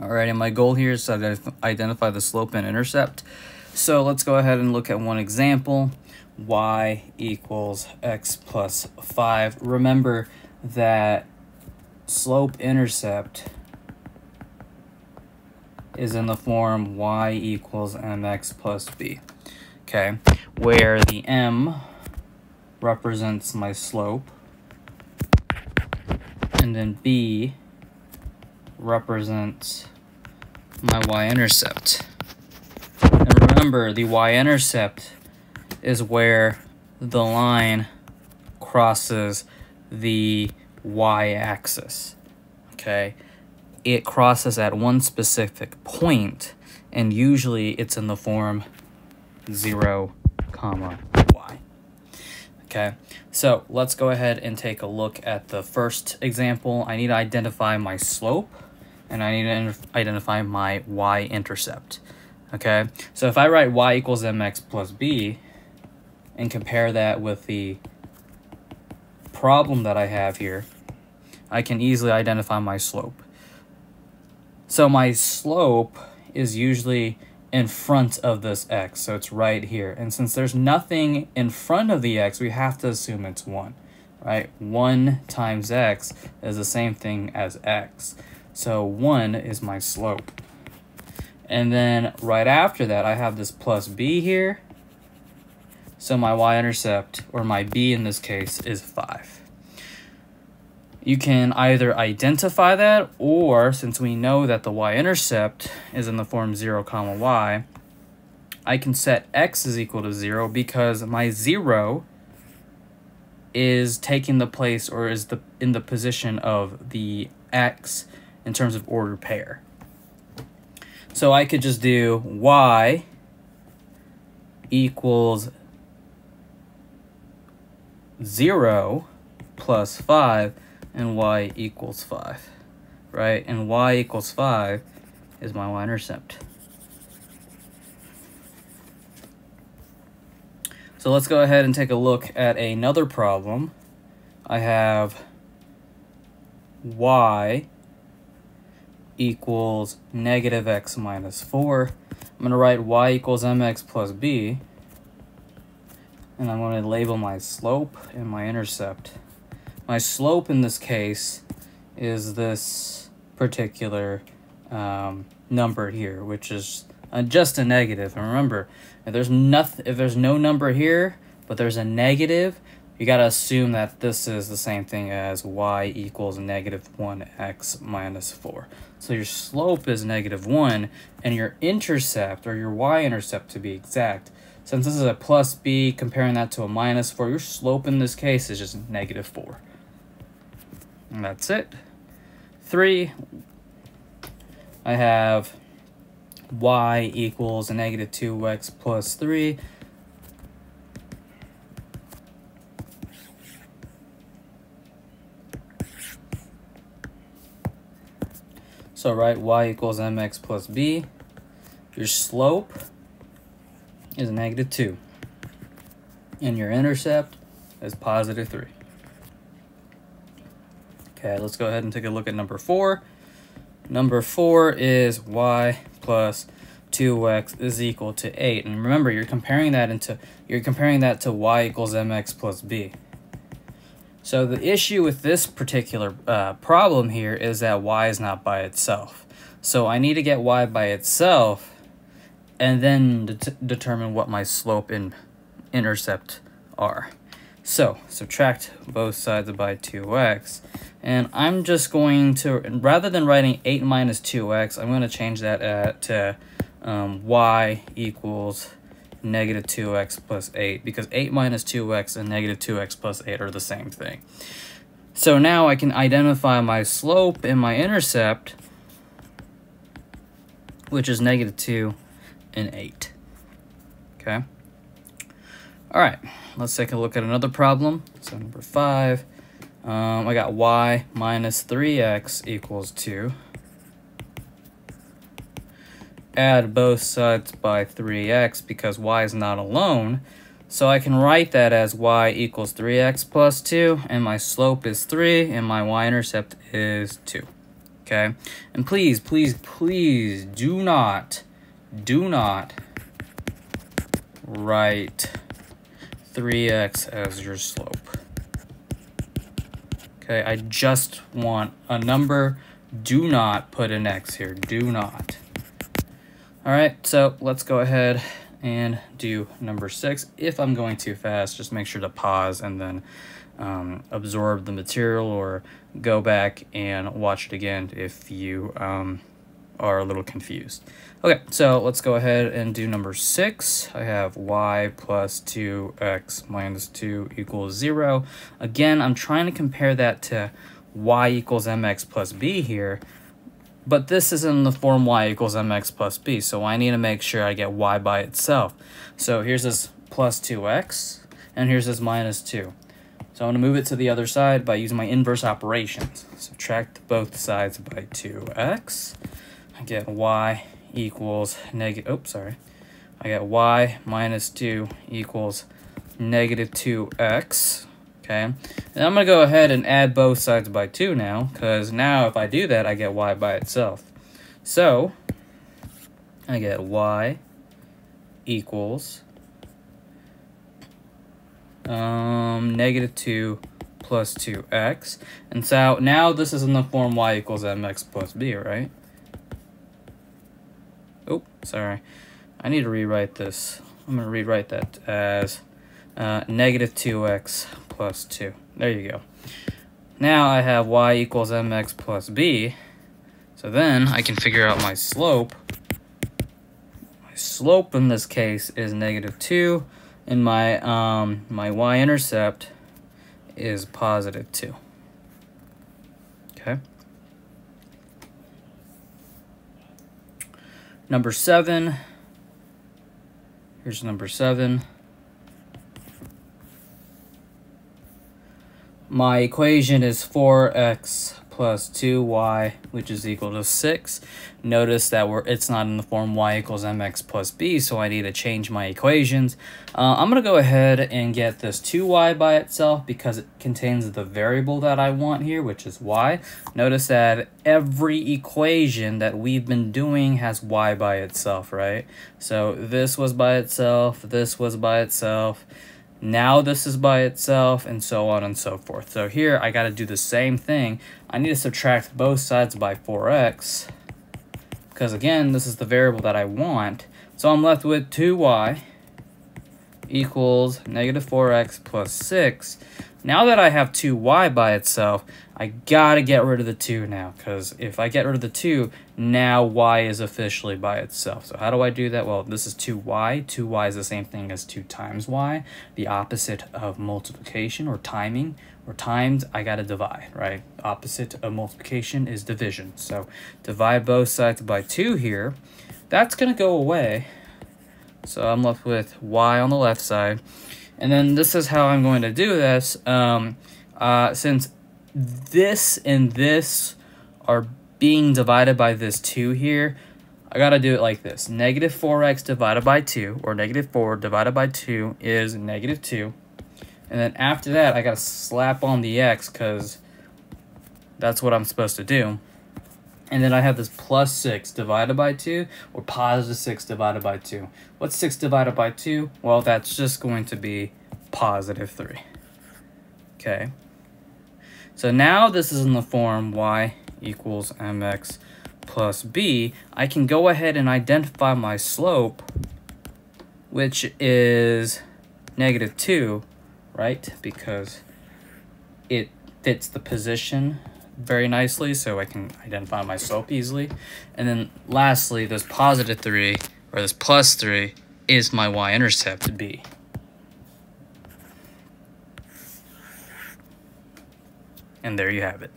All right, and my goal here is to identify the slope and intercept. So let's go ahead and look at one example. y equals x plus 5. Remember that slope-intercept is in the form y equals mx plus b. Okay, where the m represents my slope, and then b represents my y-intercept. And remember, the y-intercept is where the line crosses the y-axis, okay? It crosses at one specific point, and usually it's in the form 0, comma, y. Okay, so let's go ahead and take a look at the first example. I need to identify my slope and I need to identify my y-intercept. Okay, so if I write y equals mx plus b and compare that with the problem that I have here, I can easily identify my slope. So my slope is usually in front of this x, so it's right here. And since there's nothing in front of the x, we have to assume it's 1, right? 1 times x is the same thing as x. So 1 is my slope. And then right after that, I have this plus b here. So my y-intercept, or my b in this case, is 5. You can either identify that, or since we know that the y-intercept is in the form 0, comma y, I can set x is equal to 0 because my 0 is taking the place or is the in the position of the x in terms of order pair. So I could just do y equals 0 plus 5 and y equals 5, right? And y equals 5 is my y-intercept. So let's go ahead and take a look at another problem. I have y equals negative x minus 4. I'm going to write y equals mx plus b. And I'm going to label my slope and my intercept. My slope in this case is this particular um, number here, which is uh, just a negative. And remember, if there's nothing, if there's no number here, but there's a negative, you got to assume that this is the same thing as y equals negative 1x minus 4. So your slope is negative 1, and your intercept, or your y-intercept to be exact, since this is a plus b, comparing that to a minus 4, your slope in this case is just negative 4. And that's it. 3, I have y equals negative 2x plus 3. So write y equals mx plus b. Your slope is negative 2. And your intercept is positive 3. Okay, let's go ahead and take a look at number 4. Number 4 is y plus 2x is equal to 8. And remember, you're comparing that into you're comparing that to y equals mx plus b. So the issue with this particular uh, problem here is that y is not by itself. So I need to get y by itself and then det determine what my slope and intercept are. So subtract both sides by 2x. And I'm just going to, rather than writing 8 minus 2x, I'm going to change that at, to um, y equals negative 2x plus 8 because 8 minus 2x and negative 2x plus 8 are the same thing. So now I can identify my slope and my intercept, which is negative 2 and 8. Okay? All right, let's take a look at another problem. So number 5, um, I got y minus 3x equals 2 add both sides by 3x because y is not alone. So I can write that as y equals 3x plus 2, and my slope is 3, and my y-intercept is 2. Okay? And please, please, please do not, do not write 3x as your slope. Okay, I just want a number. Do not put an x here. Do not. All right, so let's go ahead and do number six. If I'm going too fast, just make sure to pause and then um, absorb the material or go back and watch it again if you um, are a little confused. Okay, so let's go ahead and do number six. I have y plus 2x minus 2 equals 0. Again, I'm trying to compare that to y equals mx plus b here, but this is in the form y equals mx plus b, so I need to make sure I get y by itself. So here's this plus 2x, and here's this minus 2. So I'm going to move it to the other side by using my inverse operations. Subtract both sides by 2x. I get y equals negative, oops, sorry. I get y minus 2 equals negative 2x. Okay, and I'm going to go ahead and add both sides by 2 now, because now if I do that, I get y by itself. So, I get y equals um, negative 2 plus 2x. And so now this is in the form y equals mx plus b, right? Oh, sorry. I need to rewrite this. I'm going to rewrite that as uh, negative 2x plus 2. There you go. Now I have y equals mx plus b. So then I can figure out my slope. My slope in this case is negative 2 and my um, my y-intercept is positive 2. Okay. Number 7. Here's number 7. My equation is 4x plus 2y, which is equal to 6. Notice that we're it's not in the form y equals mx plus b, so I need to change my equations. Uh, I'm going to go ahead and get this 2y by itself because it contains the variable that I want here, which is y. Notice that every equation that we've been doing has y by itself, right? So this was by itself, this was by itself, now this is by itself, and so on and so forth. So here, I got to do the same thing. I need to subtract both sides by 4x, because again, this is the variable that I want. So I'm left with 2y equals negative 4x plus 6. Now that I have 2y by itself, I gotta get rid of the 2 now, because if I get rid of the 2, now y is officially by itself. So how do I do that? Well, this is 2y. 2y is the same thing as 2 times y, the opposite of multiplication or timing, or times, I gotta divide, right? Opposite of multiplication is division. So divide both sides by 2 here. That's gonna go away. So I'm left with y on the left side. And then this is how I'm going to do this. Um, uh, since this and this are being divided by this 2 here, I got to do it like this. Negative 4x divided by 2, or negative 4 divided by 2 is negative 2. And then after that, I got to slap on the x because that's what I'm supposed to do. And then I have this plus 6 divided by 2, or positive 6 divided by 2. What's 6 divided by 2? Well, that's just going to be positive 3. Okay. So now this is in the form y equals mx plus b. I can go ahead and identify my slope, which is negative 2, right? Because it fits the position very nicely, so I can identify my slope easily. And then lastly, this positive 3, or this plus 3, is my y-intercept, b. And there you have it.